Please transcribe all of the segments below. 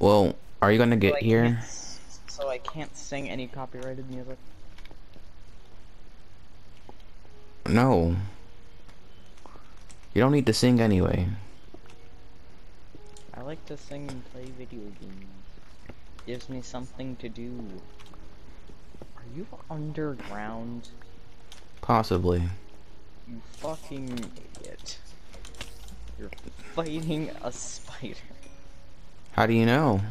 Well, are you gonna get So here? So I can't sing any copyrighted music. No. You don't need to sing anyway. I like to sing and play video games. Gives me something to do. Are you underground? Possibly. You fucking idiot. You're fighting a spider. How do you know?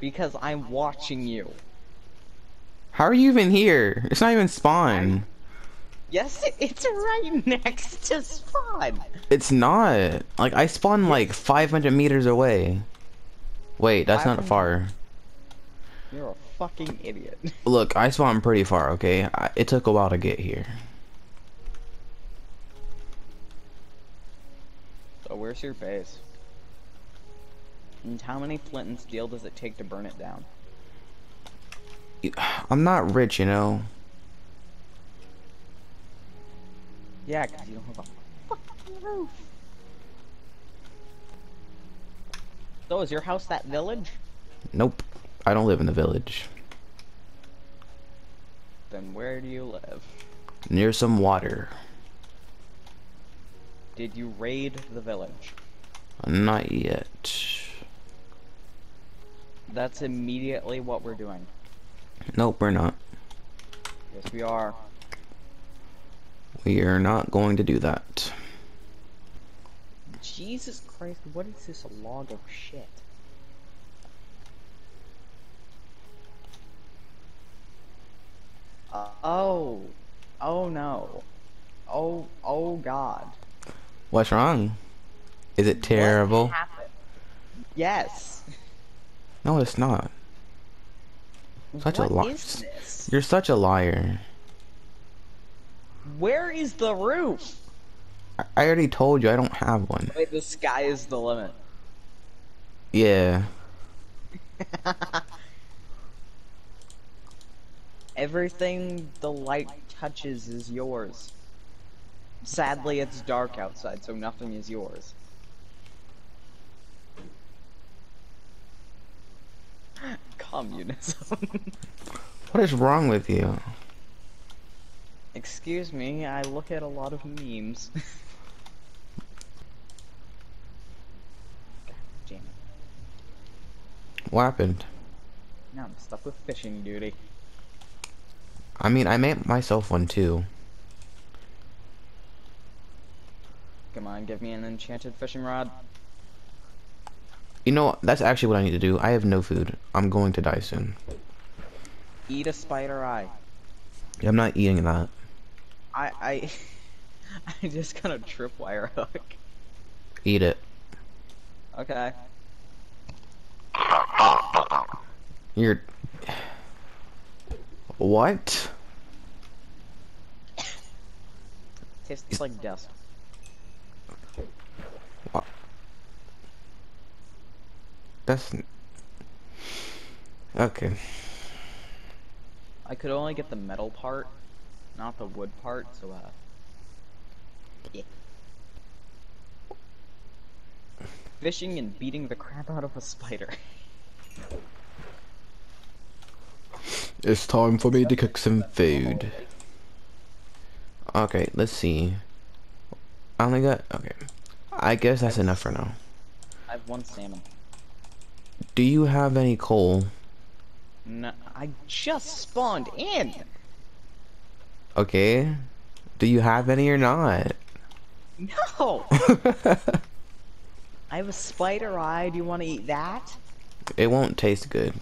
Because I'm watching you. How are you even here? It's not even spawn. Yes, it's right next to spawn. It's not. Like, I spawned like 500 meters away. Wait, that's not 500? far. You're a fucking idiot. Look, I spawned pretty far, okay? I, it took a while to get here. So where's your base? And how many flint and steel does it take to burn it down? I'm not rich, you know? Yeah, because you don't have a fucking roof. So is your house that village? Nope. I don't live in the village. Then where do you live? Near some water. Did you raid the village? Not yet. That's immediately what we're doing. Nope, we're not. Yes, we are. We are not going to do that. Jesus Christ, what is this log of shit? Uh, oh. Oh no. Oh, oh god. What's wrong? Is it terrible? Yes. No, it's not. Such a What is this? You're such a liar. Where is the roof? I- I already told you I don't have one. Wait, the sky is the limit. Yeah. Everything the light touches is yours. Sadly, it's dark outside, so nothing is yours. Communism. What is wrong with you? Excuse me, I look at a lot of memes. God damn it. What happened? Now I'm stuck with fishing duty. I mean, I made myself one too. Come on, give me an enchanted fishing rod. You know, that's actually what I need to do. I have no food. I'm going to die soon. Eat a spider eye. I'm not eating that. I I I just got a tripwire hook. Eat it. Okay. You're... What? Tastes like dust. That's... Okay. I could only get the metal part, not the wood part, so uh yeah. Fishing and beating the crap out of a spider. It's time for me to cook some food. Okay, let's see. I only got... Okay. I guess that's enough for now. I have one salmon. Do you have any coal? No, I just spawned in. Okay. Do you have any or not? No. I have a spider eye. Do you want to eat that? it won't taste good.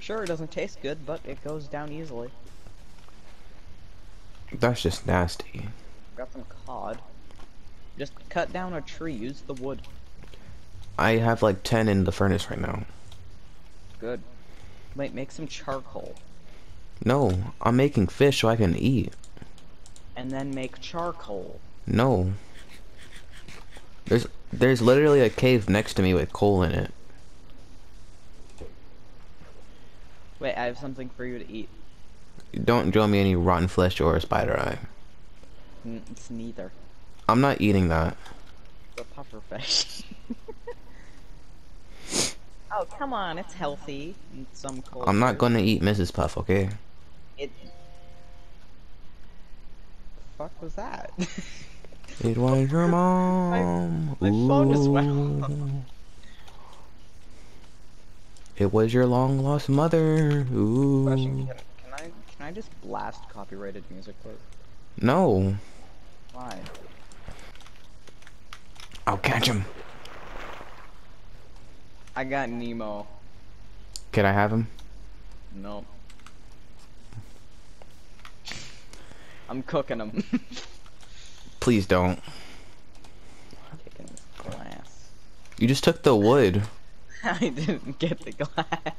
Sure, it doesn't taste good, but it goes down easily. That's just nasty. Got some cod. Just cut down a tree. Use the wood. I have like 10 in the furnace right now. Good. Wait, make some charcoal. No, I'm making fish so I can eat. And then make charcoal. No. There's there's literally a cave next to me with coal in it. Wait, I have something for you to eat. Don't draw me any rotten flesh or a spider eye. N it's neither. I'm not eating that. The puffer fish. Oh, come on, it's healthy some cultures. I'm not gonna eat Mrs. Puff, okay? It. fuck was that? It was your mom. my phone just went. It was your long lost mother. Ooh. Question, can, can I can I just blast copyrighted music, please? No. Why? I'll catch him. I got Nemo. Can I have him? Nope. I'm cooking him. Please don't. Kicking his glass. You just took the wood. I didn't get the glass.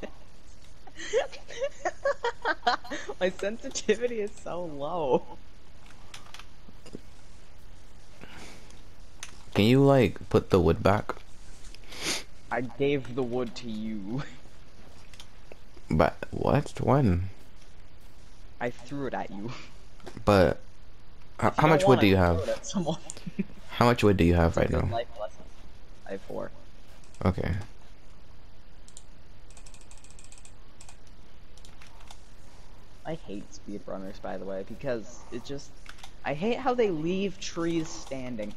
My sensitivity is so low. Can you like put the wood back? I gave the wood to you. But what? When? I threw it at you. But how, If how much wood do you have? someone. How much wood do you have right now? I have four. Okay. I hate speedrunners, by the way, because it just... I hate how they leave trees standing.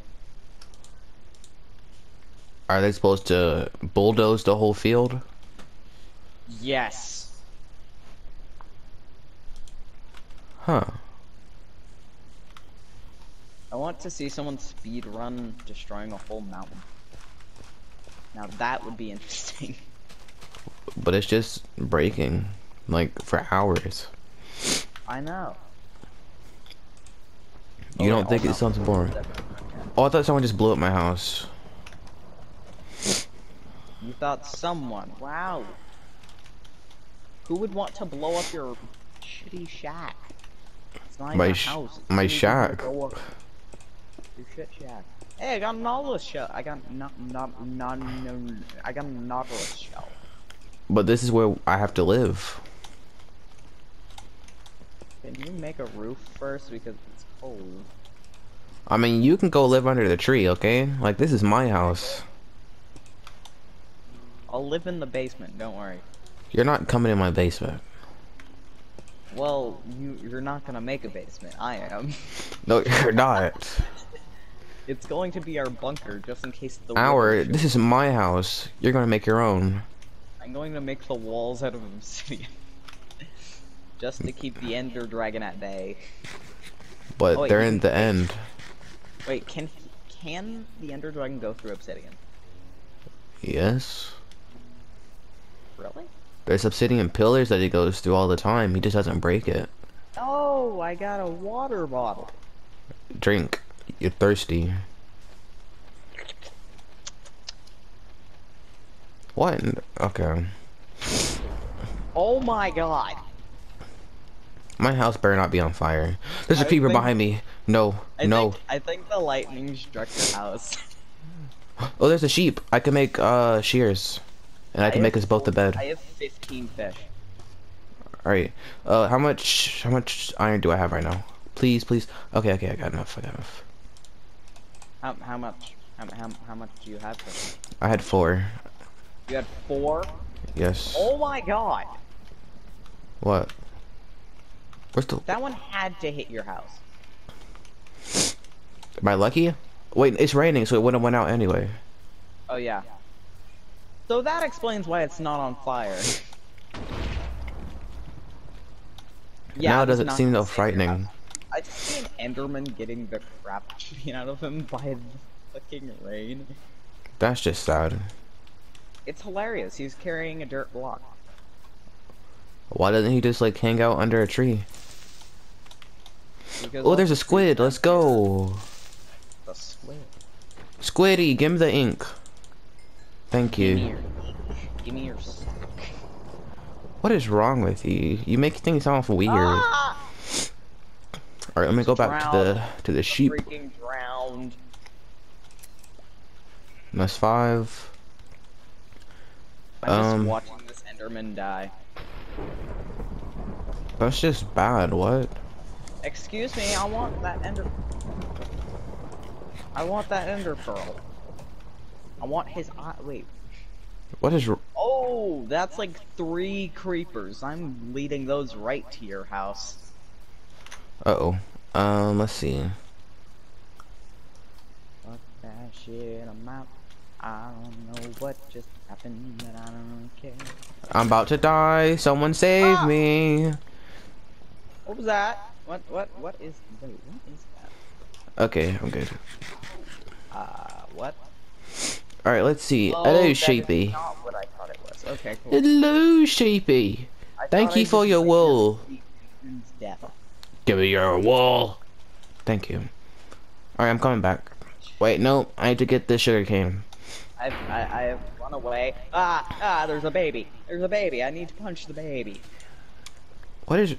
Are they supposed to bulldoze the whole field? Yes. Huh. I want to see someone speed run destroying a whole mountain. Now that would be interesting. But it's just breaking, like for hours. I know. You Oh, don't think it sounds boring? Oh, I thought someone just blew up my house. You thought someone. Wow. Who would want to blow up your shitty shack? It's not even My a sh- house. It's my shack. Your shit shack. Hey, I got an Nautilus shell. I got not not not no. I got a Nautilus shell. But this is where I have to live. Can you make a roof first because it's cold? I mean, you can go live under the tree, okay? Like, this is my house. I'll live in the basement. Don't worry. You're not coming in my basement. Well, you you're not gonna make a basement. I am. No, you're not. It's going to be our bunker just in case the. Our, this is my house. You're gonna make your own. I'm going to make the walls out of obsidian. Just to keep the Ender Dragon at bay. But Oh, wait, they're in the end. Wait, can can the Ender Dragon go through obsidian? Yes. Really? There's obsidian pillars that he goes through all the time. He just doesn't break it. Oh, I got a water bottle. Drink. You're thirsty. What? Okay. Oh my god. My house better not be on fire. There's a creeper behind me. No. I no. Think, I think the lightning struck your house. Oh, there's a sheep. I can make uh shears. And I can make us both the four- bed. I have 15 fish. Alright. Uh, how much, how much iron do I have right now? Please, please. Okay, okay, I got enough. I got enough. How, how much? How, how, how much do you have fish? I had four. You had four? Yes. Oh my god. What? Where's the? That one had to hit your house. Am I lucky? Wait, it's raining, so it wouldn't have went out anyway. Oh yeah. So that explains why it's not on fire. now I it doesn't seem so frightening. I just see an Enderman getting the crap out of him by the fucking rain. That's just sad. It's hilarious. He's carrying a dirt block. Why doesn't he just like hang out under a tree? Because Oh, there's a squid. Let's go. The squid. Squiddy, give me the ink. Thank Give me you. your, give me your. What is wrong with you? You make things sound weird. Ah! All right, let me go back to the to the sheep. Freaking drowned. That's five. I'm just Um, watching this Enderman die. That's just bad. What? Excuse me, I want that ender. I want that ender pearl. I want his eye. Wait. What is? Oh, that's like three creepers. I'm leading those right to your house. Uh oh. Um, let's see. Fuck that shit, I'm out. I don't know what just happened, but I don't care. I'm about to die. Someone save Ah! me. What was that? What, what, what is, wait, what is that? Okay, I'm good. Uh, what? All right, let's see. Oh, Hello, Sheepy. not what I thought it was. Okay, cool. Hello, Sheepy. I Thank you I for your wool. Give me your wool. Thank you. All right, I'm coming back. Wait, no, I need to get this sugar cane. I've, I, I have run away. Ah, ah, there's a baby. There's a baby. I need to punch the baby. What is?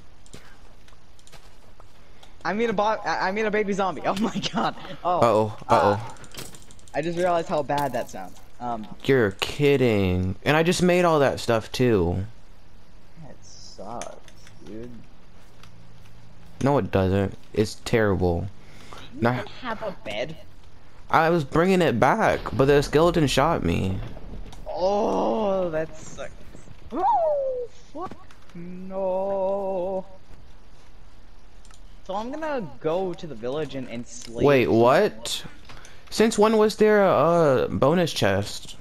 I mean a bo I I mean a baby zombie. Oh my god. Oh. Uh oh. Uh oh. I just realized how bad that sounds. Um, You're kidding. And I just made all that stuff too. that sucks, dude. No, it doesn't. It's terrible. You don't have a bed. I was bringing it back, but the skeleton shot me. Oh, that sucks. Oh, fuck no. So I'm gonna go to the village and enslave. Wait, what? Since when was there a, uh bonus chest?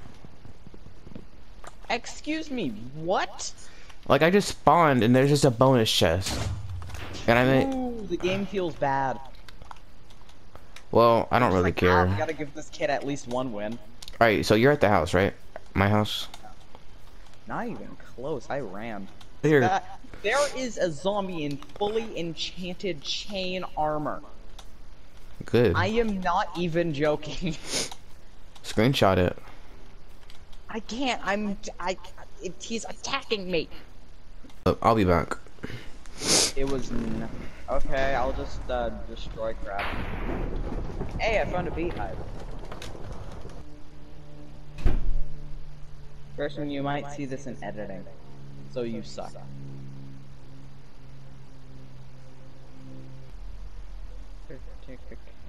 Excuse me, what? Like I just spawned and there's just a bonus chest. And I mean, Ooh, the game feels bad. well, I don't really like, care. ah, gotta give this kid at least one win. Alright, so you're at the house, right? My house? Not even close. I ran. Here. That, there is a zombie in fully enchanted chain armor. Good. I am not even joking. Screenshot it. I can't. I'm. I. It, he's attacking me. Uh, I'll be back. It was. N okay, I'll just uh, destroy crap. Hey, I found a beehive. Person, you might see this in editing, so you suck.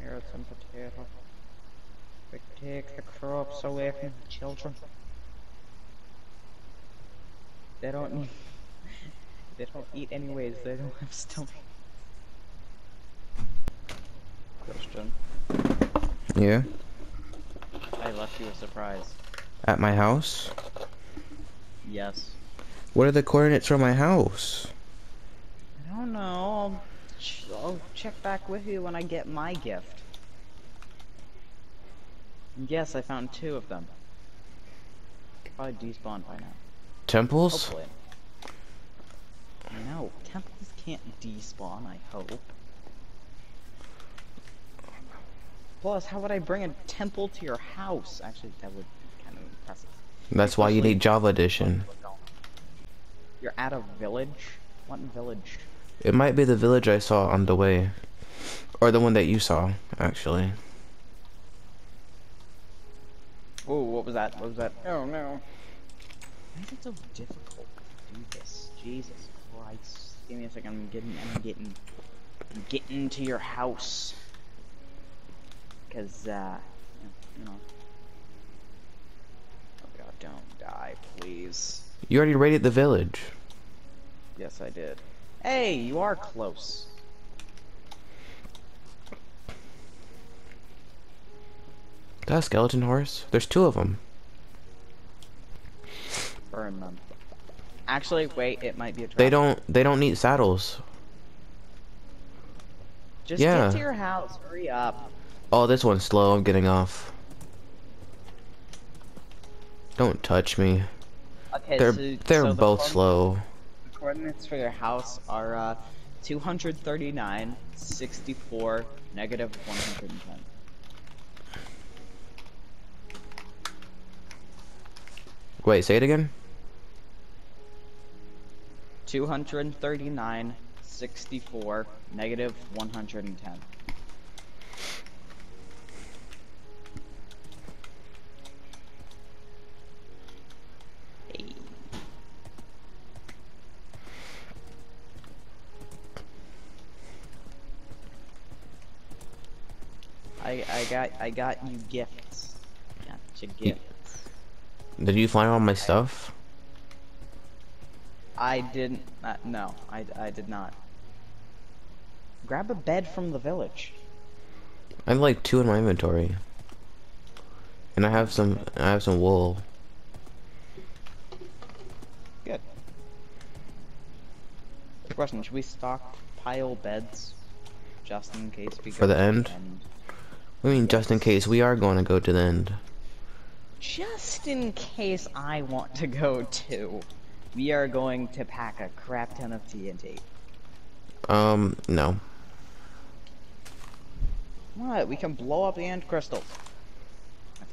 Carrots and potatoes. Take the crops away from the children. They don't. They don't eat anyways. They don't have stomach. Question. Yeah. I left you a surprise. At my house? Yes. What are the coordinates for my house? I don't know. I'll, check back with you when I get my gift. And yes, I found two of them. Probably despawned by now. Temples? Hopefully. No, temples can't despawn, I hope. Plus, how would I bring a temple to your house? Actually, that would be kind of impressive. That's why you need Java Edition. You're at a village? What village? It might be the village I saw on the way. Or the one that you saw, actually. Oh, what was that? What was that? Oh no. Why is it so difficult to do this? Jesus Christ. Give me a second, I'm getting I'm getting I'm getting to your house. Cause uh you know. Oh god, don't die, please. You already raided the village. Yes I did. Hey, you are close. That skeleton horse? There's two of them. Burn them. Actually, wait, it might be a trap. They don't. They don't need saddles. Just Yeah. get to your house, hurry up. Oh, this one's slow. I'm getting off. Don't touch me. Okay, They're so, they're so both coordinates- slow. Coordinates for your house are uh, 239, 64, negative 110. Wait, say it again. 239, 64, negative 110. I I got I got you gifts. Got you gifts. Did you find all my stuff? I didn't. Uh, no, I, I did not. Grab a bed from the village. I have like two in my inventory. And I have some I have some wool. Good. Question, should we stockpile beds? Just in case we For the to end? I mean just in case we are going to go to the end. Just in case I want to go too. We are going to pack a crap ton of TNT. Um no. What? We can blow up the end crystals.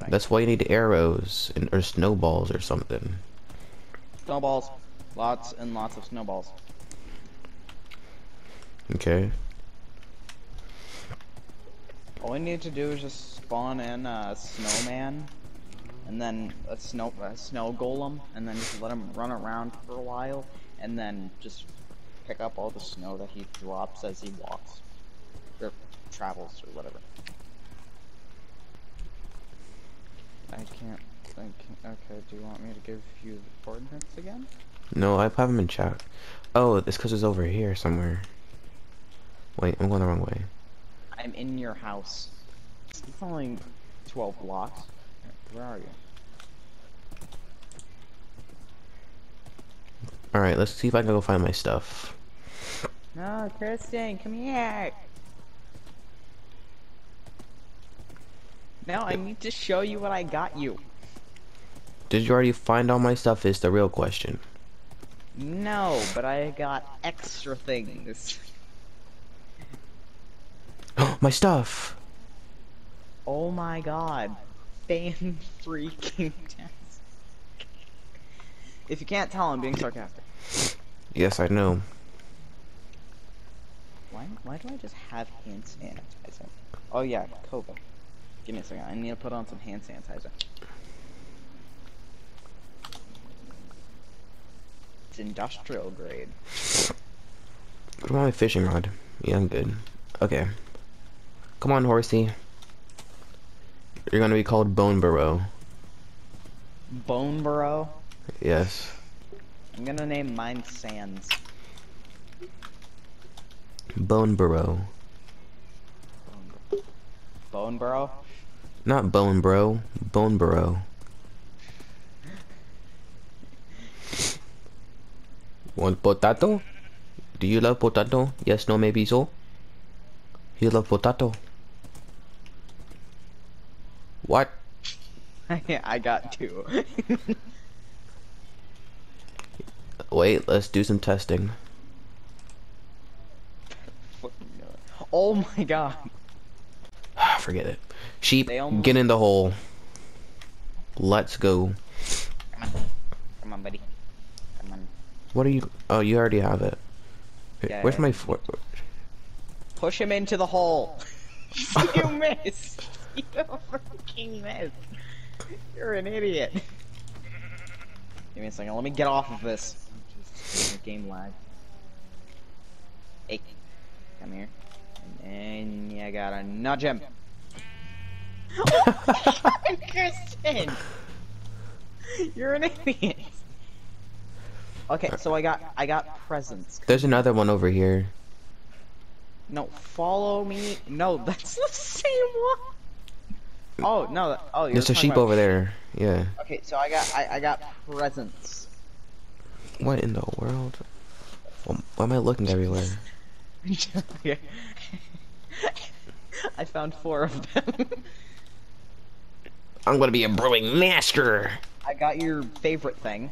That's why you need arrows and or snowballs or something. Snowballs. Lots and lots of snowballs. Okay. All we need to do is just spawn in a snowman, and then a snow a snow golem, and then just let him run around for a while, and then just pick up all the snow that he drops as he walks or travels or whatever. I can't. I can't. Okay. Do you want me to give you the coordinates again? No, I have them in chat. Oh, it's because it's over here somewhere. Wait, I'm going the wrong way. I'm in your house. It's only 12 blocks. Where are you? Alright, let's see if I can go find my stuff. No, Kristen, come here. Now I need to show you what I got you. Did you already find all my stuff is the real question. No, but I got extra things. my stuff! Oh my god. Fan freaking test. If you can't tell, I'm being sarcastic. Yes, I know. Why, why do I just have hand sanitizer? Oh yeah, COVID. Give me a second. I need to put on some hand sanitizer. It's industrial grade. What about my fishing rod? Yeah, I'm good. Okay. Come on, horsey. You're gonna be called Bone Burrow. Bone burrow. Yes. I'm gonna name mine Sands. Bone Burrow. Bone burrow. Not Bone Bro. Bone Burrow. Want potato? Do you love potato? Yes, no, maybe so. You love potato. What? I got two. Wait, let's do some testing. oh my god. Forget it. Sheep, get in the hole. Let's go. Come on. Come on, buddy. Come on. What are you? Oh, you already have it. Yeah, Where's yeah, my for? Push him into the hole. you missed. You freaking missed. You're an idiot. Give me a second. Let me get off of this. Game lag. Hey, come here. And then you gotta nudge him. Kristen! You're an idiot. Okay, so I got I got presents. There's another one over here. No, follow me. No, that's the same one. Oh no! that- Oh, you're There's a sheep about- over there. Yeah. Okay, so I got I, I got presents. What in the world? Why am I looking everywhere? I found four of them. I'm gonna be a brewing master. I got your favorite thing,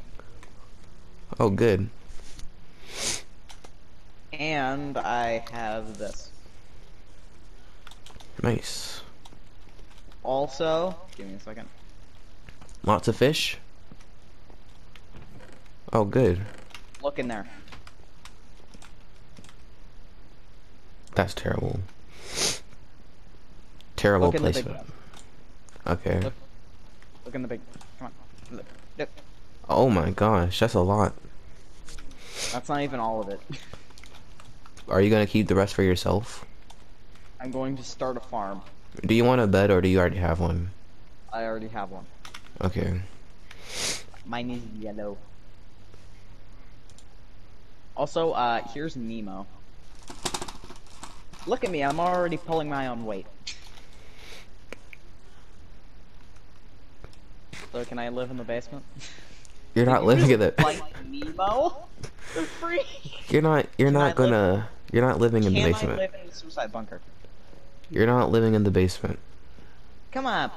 Oh, good. and I have this. Nice. Also, give me a second. Lots of fish. Oh, good. Look in there. That's terrible. Terrible placement. Okay. Look. Look in the big. Come on. Look. Look. Oh my gosh, that's a lot. That's not even all of it. Are you gonna keep the rest for yourself? I'm going to start a farm. Do you want a bed or do you already have one? I already have one. Okay. Mine is yellow. Also, uh, here's Nemo. Look at me, I'm already pulling my own weight. So can I live in the basement? You're not living in the. Like Nemo? For free? You're not. You're Can not live- gonna. You're not living in the Can I basement. live in the suicide bunker? You're not living in the basement. Come on.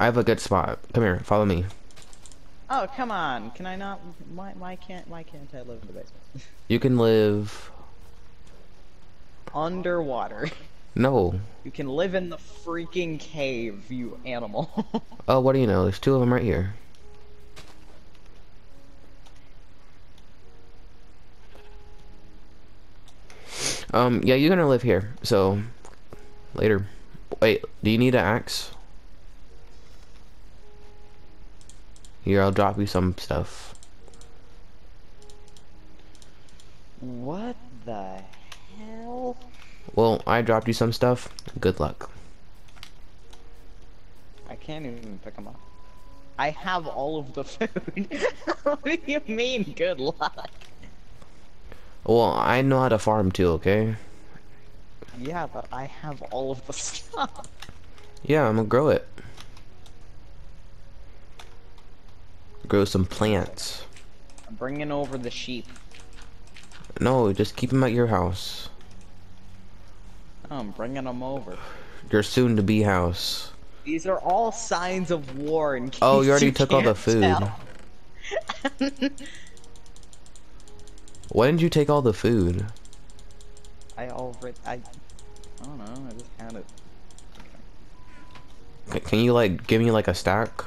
I have a good spot. Come here. Follow me. Oh, come on. Can I not? Why, why can't, why can't I live in the basement? You can live. Underwater. No. You can live in the freaking cave, you animal. Oh, what do you know? There's two of them right here. Um, yeah, you're gonna live here, so later. Wait, do you need an axe? Here, I'll drop you some stuff. what the hell? Well, I dropped you some stuff. Good luck. I can't even pick them up. I have all of the food. what do you mean, good luck? Well, I know how to farm too, okay? Yeah, but I have all of the stuff. Yeah, I'm gonna grow it. Grow some plants. I'm bringing over the sheep. No, just keep them at your house. I'm bringing them over. Your soon-to-be house. These are all signs of war in case Oh, you already you took all the food. Why didn't you take all the food? I already, I, I don't know, I just had it. C- Can you like give me like a stack?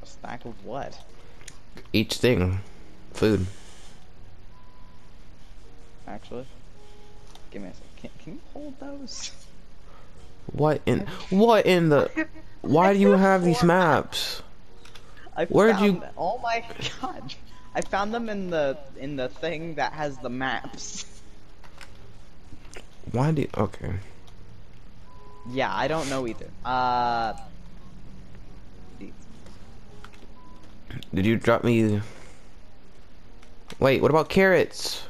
A stack of what? Each thing. Food. Actually, give me a sec. Can, can you hold those? What in what in the why do you have these maps? I Where'd you- found- Oh my god! I found them in the in the thing that has the maps. Why did okay. Yeah, I don't know either. Uh. Did you drop me Wait, what about carrots?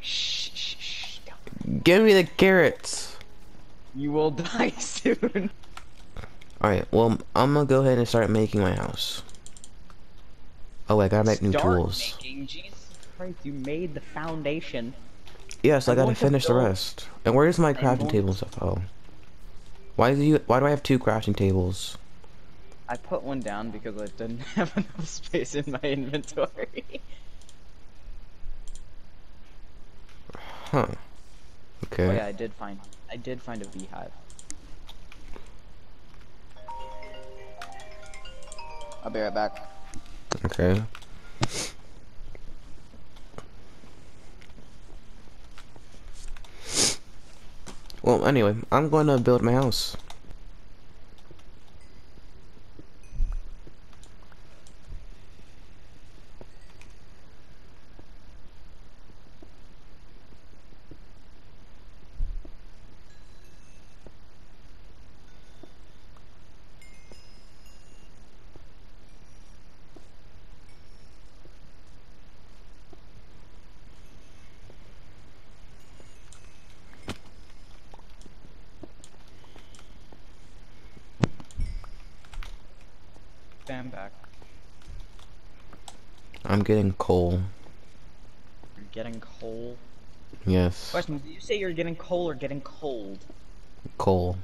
Shh, shh, shh. Give me the carrots. You will die soon. Alright, well I'm gonna go ahead and start making my house. Oh, I gotta make new Start tools. Making, Jesus Christ, you made the foundation. Yes, I I'm gotta finish the rest. And where's my crafting table and stuff? Oh. Why do you why do I have two crafting tables? I put one down because I didn't have enough space in my inventory. Huh. Okay. Oh yeah, I did find I did find a beehive. I'll be right back. Okay. Well, anyway, I'm going to build my house. Stand back. I'm getting coal. You're getting coal. Yes. Question: Did you say you're getting coal or getting cold? Coal.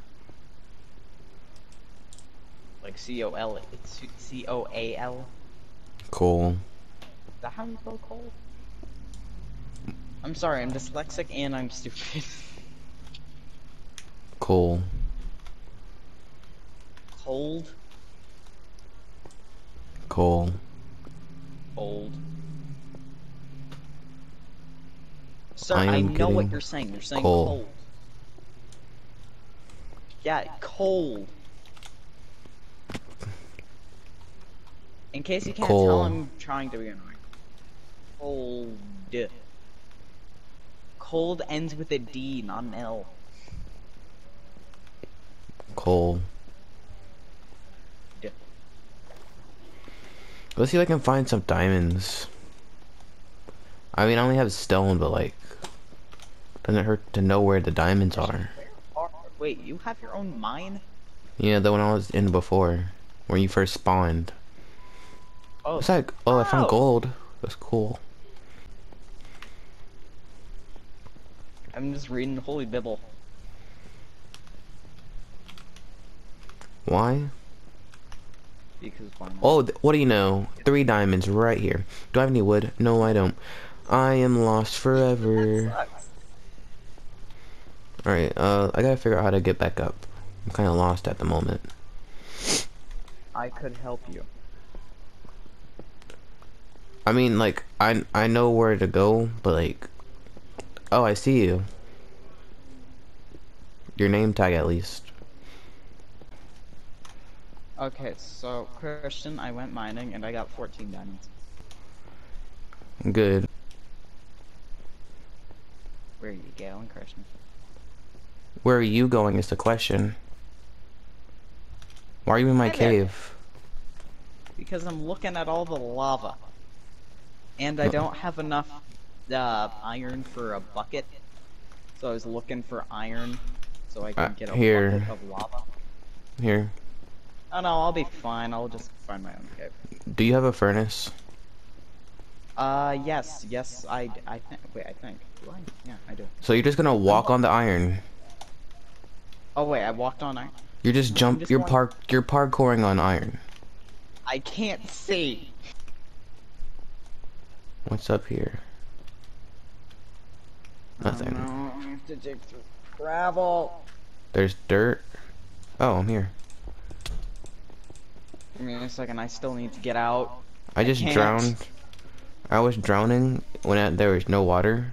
Like C O L it's C O A L. Coal. Is that how you spell coal? I'm sorry, I'm dyslexic and I'm stupid. Coal. Cold, Coal. Old. Sir, I I, know what you're saying. You're saying coal. cold. Yeah, cold. In case you can't Coal. tell, I'm trying to be annoying. Cold. Cold ends with a D, not an L. Coal. Let's see if I can find some diamonds. I mean, I only have stone, but like, doesn't hurt to know where the diamonds are. Are, wait, you have your own mine? Yeah, the one I was in before, where you first spawned. Oh, What's that? Oh, I found oh. gold. That's cool. I'm just reading the Holy Bible. Why? Because why not? Oh, what do you know? Three diamonds right here. Do I have any wood? No, I don't. I am lost forever. Alright, uh, I gotta figure out how to get back up. I'm kinda lost at the moment. I could help you. I mean, like, I, I know where to go, but like... Oh, I see you. Your name tag, at least. Okay, so Christian, I went mining and I got 14 diamonds. Good. Where are you going, Christian? Where are you going is the question. Why are you in my Hi there. cave? Because I'm looking at all the lava. And I don't have enough uh, iron for a bucket. So I was looking for iron so I can Uh, get a here. bucket of lava. Here. Oh no, I'll be fine. I'll just find my own cave. Do you have a furnace? Uh, yes, yes, I, I think, wait, I think. Do I? Yeah, I do. So you're just gonna walk on the iron. Oh wait, I walked on iron. You're just jump. just You're park. You're parkouring on iron. I can't see. What's up here? Nothing. I have to dig through gravel. There's dirt. Oh, I'm here. Give me a second, I still need to get out. I just drowned. I was drowning when I, there was no water.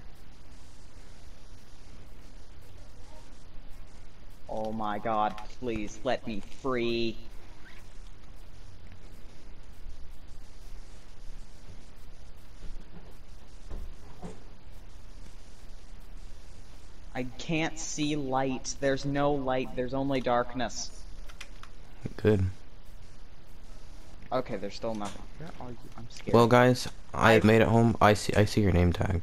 Oh my god, please let me free. I can't see light. There's no light. There's only darkness. Good. Okay, there's still nothing. Where are you? I'm scared. Well, guys, I've made it home. I see. I see your name tag.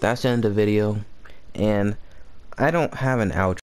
That's the end of the video, and I don't have an outro.